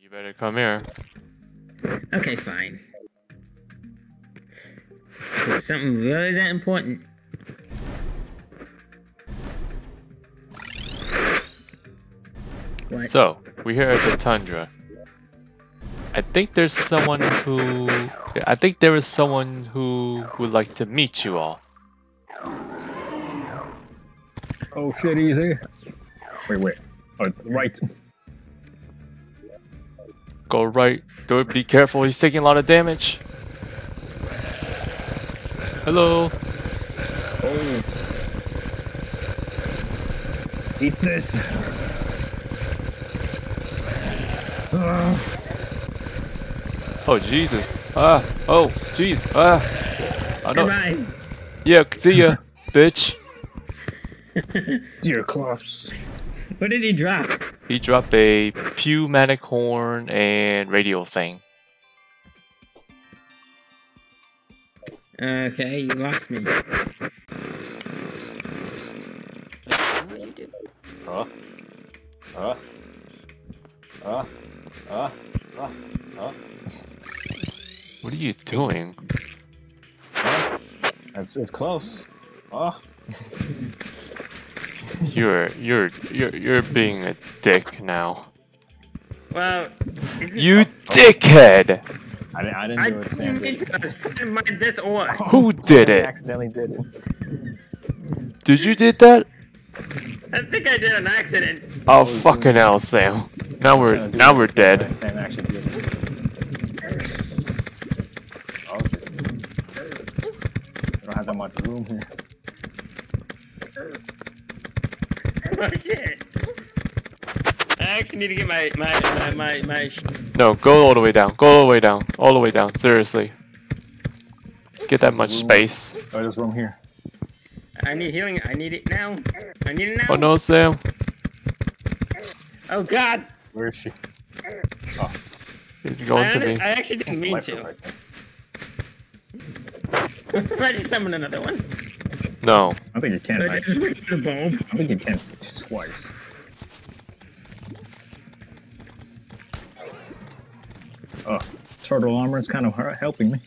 you better come here. Okay, fine. It's something really that important. What? So, we're here at the tundra. I think there's someone who... I think there is someone who would like to meet you all. Oh shit, easy. Wait, wait. Oh, right. Go right. Do it. Be careful. He's taking a lot of damage. Hello. Oh. Eat this. Ah. Oh Jesus. Ah. Oh. Jeez. Ah. Oh no. Goodbye. Yeah. See ya, bitch. Deerclops. What did he drop? He dropped a Pew-matic Horn and radio thing. Okay, you lost me. Huh? Huh? Huh? Huh? Huh? Huh? What are you doing? Huh? It's, it's close. Oh. You're you're you're you're being a dick now. Well, You dickhead! I didn't, I didn't I do it, Sam didn't mean did. to. I was trying to mine this ore. Who did I it? accidentally did it. Did you did that? I think I did an accident. Oh fucking hell, Sam. Now we're Trying now we're dead. Sam actually did it. Oh don't have that much room here. Shit. I actually need to get my my my my, my No, go all the way down. Go all the way down. All the way down. Seriously. Get that much space. Oh, there's room here. I need healing. I need it now. I need it now. Oh no, Sam. Oh god. Where is she? Oh. He's going I, to me. I actually didn't mean to. right there. I just summoned another one. No. I think you can. I Right? just went the bulb. I think you can t- twice. Oh, turtle armor is kind of helping me.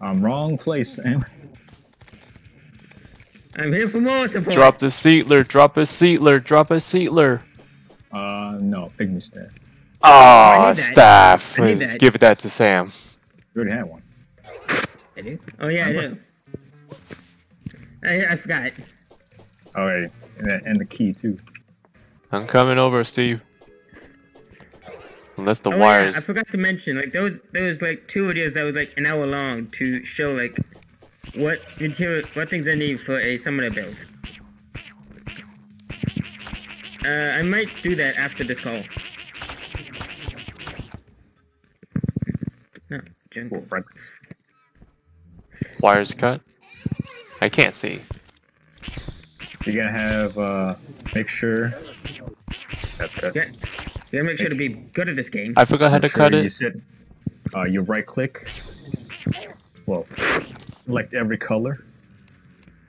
I'm wrong place, Sam. I'm here for more support. Drop the Seedler. Drop a Seedler. Drop a Seedler. Uh, no, pygmy staff. Ah, need that. staff. I need that. Give that to Sam. You already had one. I do. Oh yeah, I do. I, I forgot. Oh, wait, and, the- and the key too. I'm coming over, Steve. Unless the oh, wires. Yeah, I forgot to mention, like there was there was like two videos that was like an hour long to show like what material, what things I need for a summoner build. Uh, I might do that after this call. No, junk. Cool fragments. Wires cut. I can't see. You gotta have, uh, make sure. That's good. Yeah, you gotta make sure to be good at this game. I forgot how to Make cut sure You it. sit, uh, you right click. Well, select every color,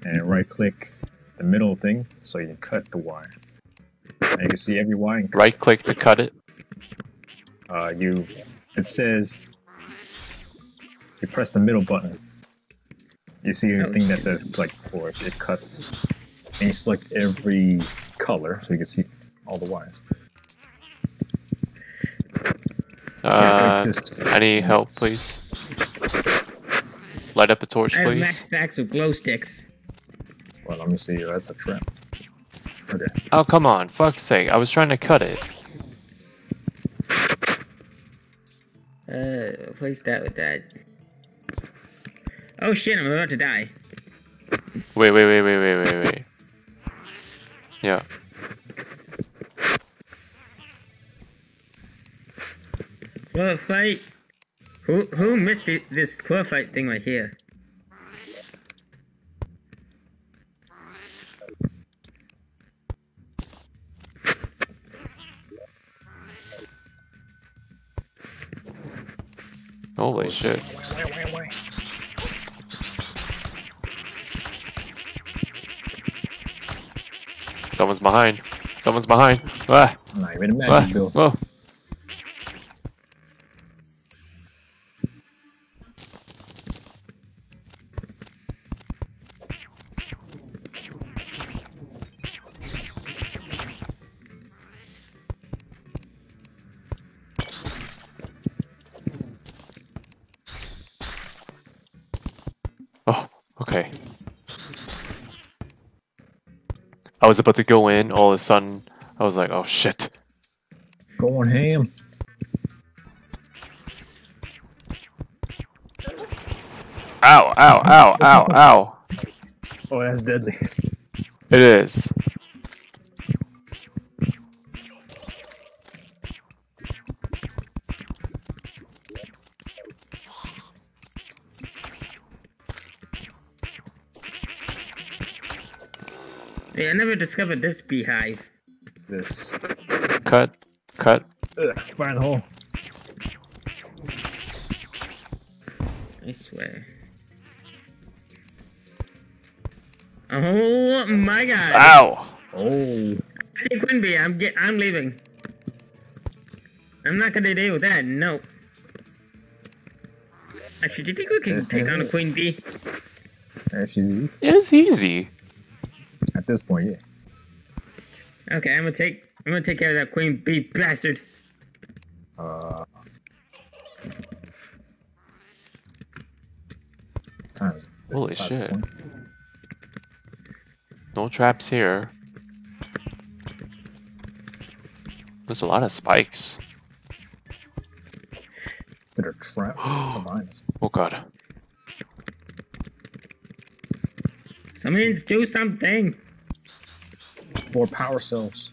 and right click the middle thing so you can cut the wire. And you can see every wire. Right click to cut it. Uh, you, it says, you press the middle button. You see a Oh, thing that says like or it cuts, and you select every color so you can see all the wires. Uh, Just- any help, please? Light up a torch, I have max please. stacks of glow sticks. Well, let me see. That's a trap. Okay. Oh, come on. Fuck's sake. I was trying to cut it. Uh, place that with that. Oh shit, I'm about to die. Wait, wait, wait, wait, wait, wait, wait. Yeah. Well, fight. Who who missed it, this claw fight thing right here? Holy shit. Someone's behind. Someone's behind. Ah, you made a ah, bill. Was about to go in, all of a sudden, I was like, oh shit. Going ham. Ow, ow, ow, ow, ow. Oh, that's deadly. It is. I never discovered this beehive. This. Cut, cut. Ugh, find the hole. I swear. Oh my god. Ow! Oh. See Queen I'm get I'm leaving. I'm not gonna deal with that, no. Actually, do you think we can Yes, take it on a is. queen bee? Actually, It's easy. At this point, yeah. Okay, I'm gonna take I'm gonna take care of that queen bee bastard. Uh. Times. Holy shit. point. No traps here. There's a lot of spikes. Bit of trap to minus. Oh god. Someone's do something. Four power cells.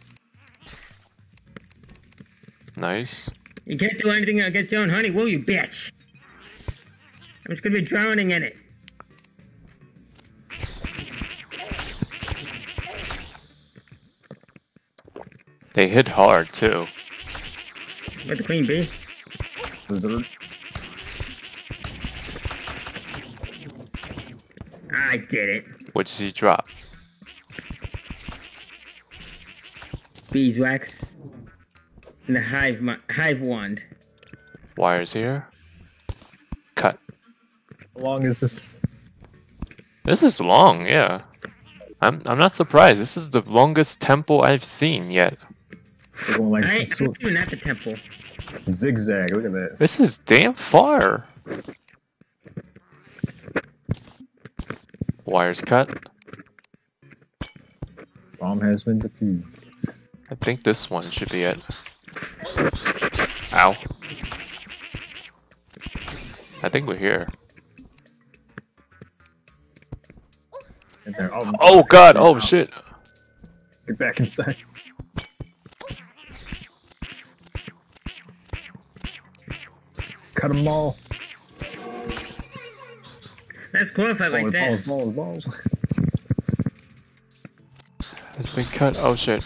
Nice. You can't do anything against your own honey, will you, bitch? I'm just gonna be drowning in it. They hit hard too. With the queen bee. Lizard. I did it. What does he drop? Beeswax. And the hive hive wand. Wires here. Cut. How long is this? This is long, yeah. I'm I'm not surprised. This is the longest temple I've seen yet. We're going like I, I'm even at the temple. zigzag. Look at that. This is damn far. Wires cut. Bomb has been defused. I think this one should be it. Ow. I think we're here. Oh, Oh god, oh shit. Get back inside. Cut them all. Let's close it like balls, that. balls, balls, balls. It's been cut. Oh shit.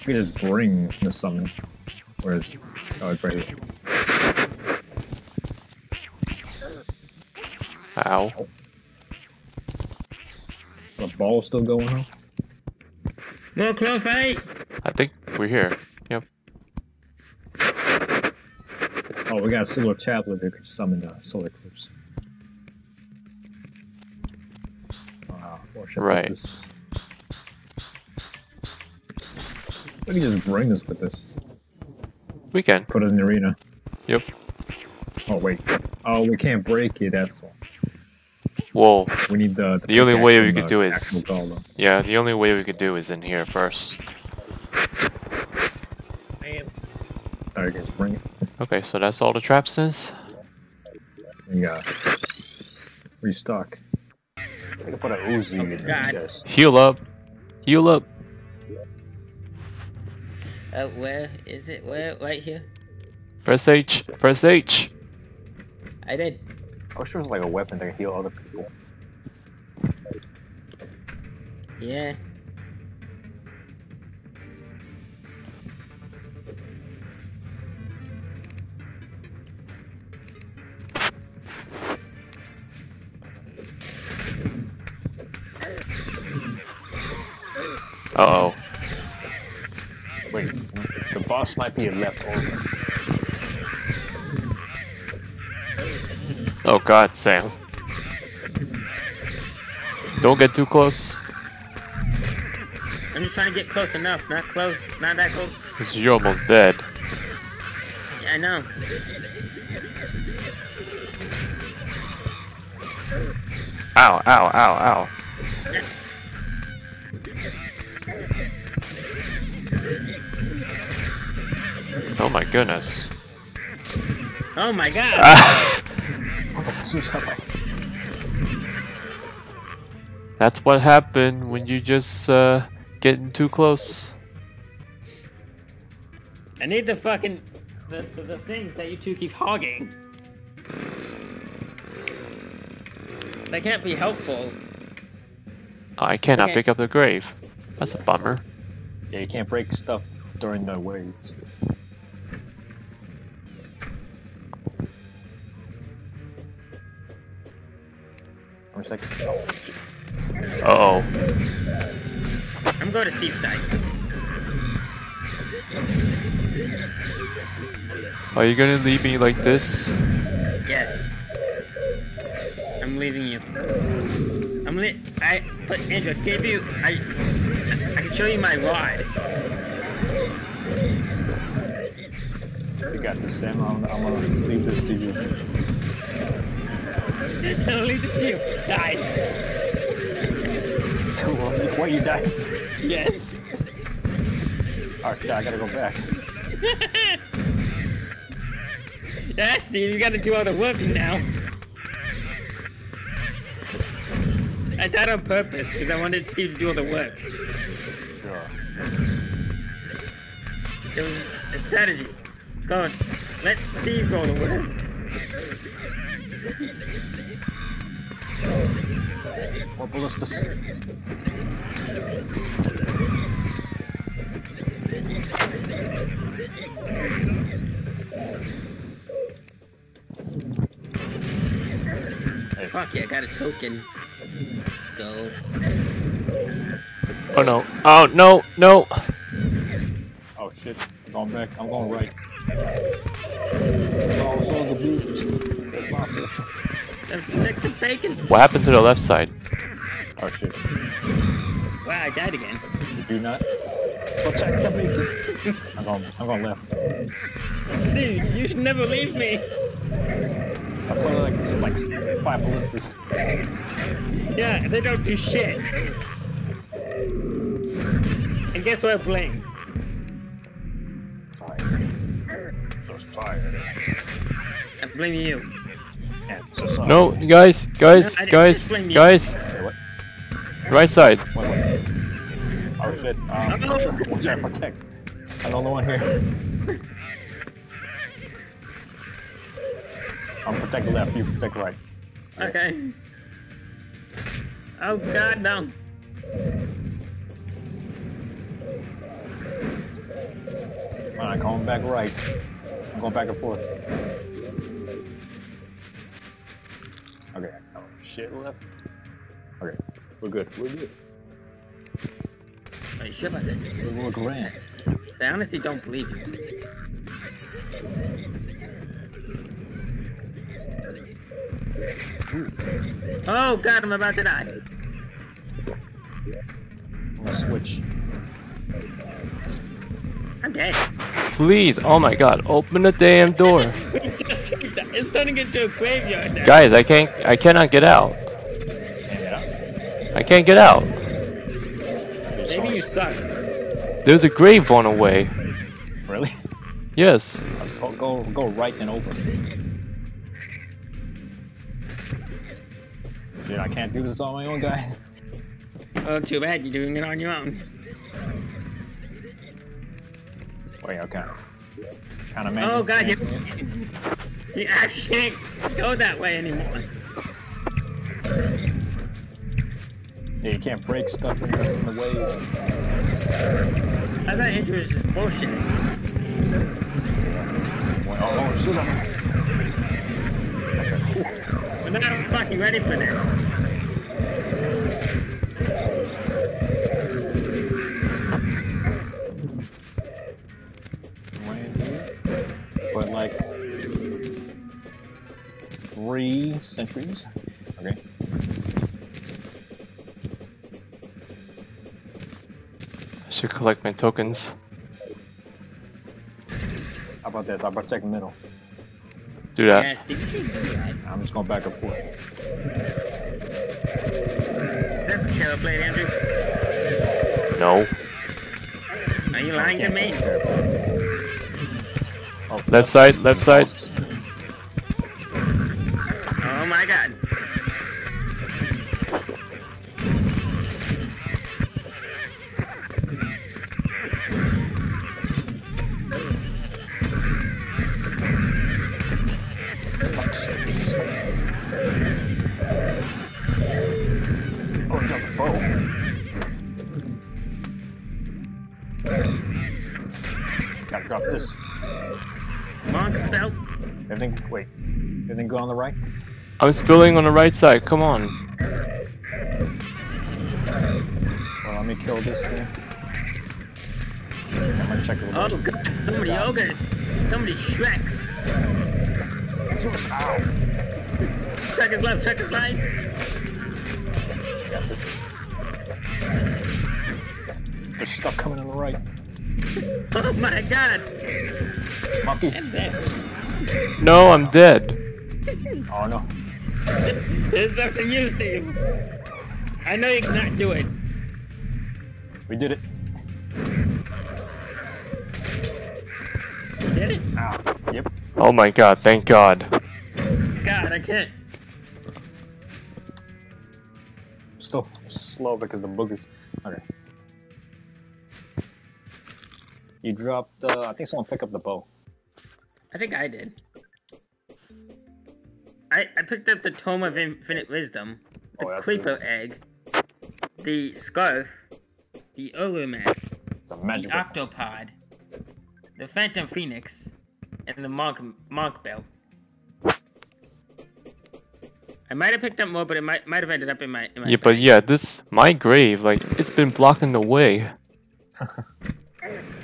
We can just bring the summon. Where is it? Oh, it's right here. Ow. The ball's still going on. More claw fight. I think we're here. Yep. Oh, we got a solar tablet that could summon uh, solar eclipse. Uh, or should I Right. This... We can just bring this with us. We can. Put it in the arena. Yep. Oh wait. Oh, we can't break it. That's all. Well, We need the. The only way we could do is- golem. yeah, the only way we could do is in here first. Alright, guys, bring it. Okay, so that's all the traps is? We got restock. We can put a Uzi in the God. chest. Heal up. Heal up. Uh, where is it? Where? Right here. Press H. Press H. I did. I wish sure, was like a weapon that can heal other people. Yeah. Uh oh. Wait, the boss might be a leftover. Oh god, Sam. Don't get too close. I'm just trying to get close enough. Not close. Not that close. you're almost dead. I know. Ow, ow, ow, ow. Oh my goodness. Oh my god. That's what happened when you just uh, getting too close. I need the fucking the, the, the things that you two keep hogging. They can't be helpful. Oh, I cannot Okay. pick up the grave. That's a bummer. Yeah, you can't break stuff during the waves. One second. Oh, shit. Uh oh. I'm going to Steve's side. Are you gonna leave me like this? Yes. I'm leaving you. I'm lit. I but Andrew, I gave you. I I can show you my rod. You got this, Sam. I'm, I'm gonna leave this to you. I'll leave it to you. Guys. Before you die. Yes. Alright, I gotta go back. Yeah, Steve, you gotta do all the work now. I died on purpose because I wanted Steve to do all the work. Sure. It was a strategy. Go. on. Let Steve go to work. More ballistas. Fuck yeah, I got a token. Go. Oh no. Oh no, no. Oh shit. I'm going back. I'm going right. Oh, also the blues. That's my fish. Let's stick the bacon. What happened to the left side? Oh shit. Wow, I died again. Did you not? Protect the bacon. I'm going, I'm going left. Steve, you should never leave me. I put like, like five ballistas. Yeah, they don't do shit. And guess what I blame? Tired. So tired. I blame you. And so sorry. No, guys, guys, I didn't guys, you. guys. Wait, what? Right side. Wait, wait. Oh shit. Um, Oh. Watch out, protect. I'm the only one here. I'll protect left, you protect right. Okay. Oh god, no. Alright, going back right. I'm going back and forth. Okay. Oh shit, left. Okay, we're good. We're good. Are you sure about that? We'll look around. I honestly don't believe you. Oh god, I'm about to die. I'm gonna switch. I'm dead. Please, oh my god, open the damn door. it's turning into a graveyard now. Guys, I can't, I cannot get out. Stand it up. I can't get out. Maybe you suck. There's a grave on the way. Really? Yes. Go, go, go right and over. Dude, I can't do this on my own, guys. Oh, too bad you're doing it on your own. Wait, okay. Kind of man. Oh god, you, you actually can't go that way anymore. Yeah, you can't break stuff in the, in the waves. I thought Andrew was just bullshit. Wait, oh, Susan. But now I'm fucking ready for this. For like three centuries. I should collect my tokens. How about this? I'll protect the middle. Do that. Yeah, Steve, you do that. I'm just going back and forth. Is that the cello blade, Andrew? No. Are you lying to me? Oh, Left side, left side. Gotta drop this. Monk's belt. Everything, wait. Everything good on the right? I'm spilling on the right side. Come on. Well, let me kill this thing. I'm gonna check a little Oh god, somebody ogres. Somebody Shreks. Juice, ow! Shrek is left, Shrek is right. Got this. There's stuff coming on the right. Oh my god. Monkeys. No, I'm dead. Oh no. It's up to you, Steve. I know you cannot do it. We did it. Did it? Ow. Yep. Oh my god, thank god. God, I can't. Still slow because the boogers. Okay. You dropped. Uh, I think someone picked up the bow. I think I did. I, I picked up the Tome of Infinite Wisdom, the Oh, Creeper good. Egg, the Scarf, the Olumax, It's a the. Octopod, the Phantom Phoenix, and the Monk, Monk Belt. I might have picked up more, but it might might have ended up in my. In my Yeah, but yeah, this my grave, like it's been blocking the way.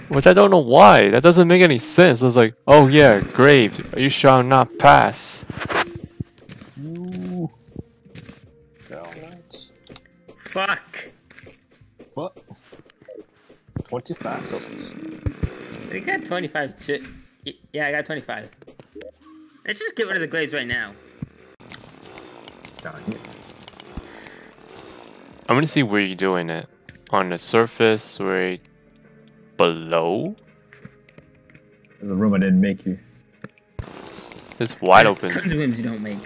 Which I don't know why. That doesn't make any sense. I was like, oh yeah, grave. You shall not pass. Ooh. Fuck. What? 25 tokens. I got 25 shit. Y- Yeah, I got 25. Let's just get rid of the graves right now. Down here. I'm gonna see where you're doing it. On the surface, where below? There's a room I didn't make you. It's wide There's open. Tons of rooms you don't make.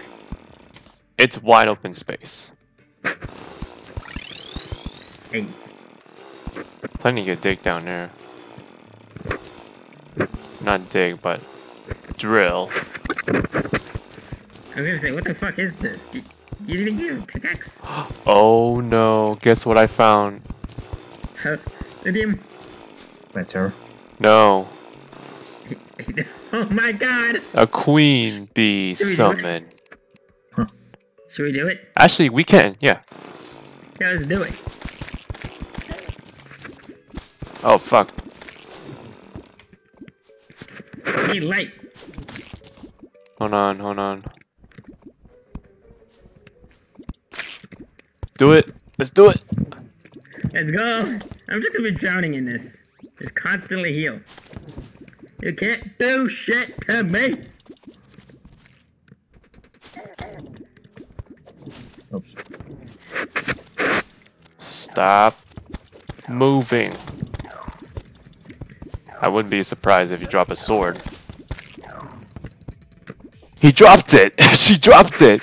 It's wide open space. Hey, Plenty to dig down there. Not dig, but drill. I was gonna say, what the fuck is this? Do, do you even get a pickaxe? Oh no, guess what I found? Huh? Lithium? Planter. No, oh my god! a queen bee Should we do it? summon. Should we do it? Actually, we can, yeah. Yeah, let's do it. Oh fuck. Need light. Hold on, hold on. Do it. Let's do it. Let's go. I'm just gonna be drowning in this. Just constantly heal. You can't do shit to me. Oops. Stop moving. I wouldn't be surprised if you drop a sword. He dropped it! she dropped it!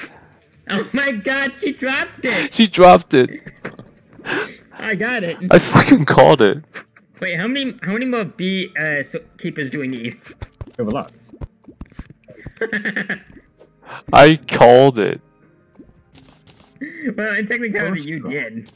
Oh my god, she dropped it. She dropped it! I got it. I fucking called it. Wait, how many how many more bee uh, so keepers do we need? We have a lot. I called it. well, in technicality, Let's you did.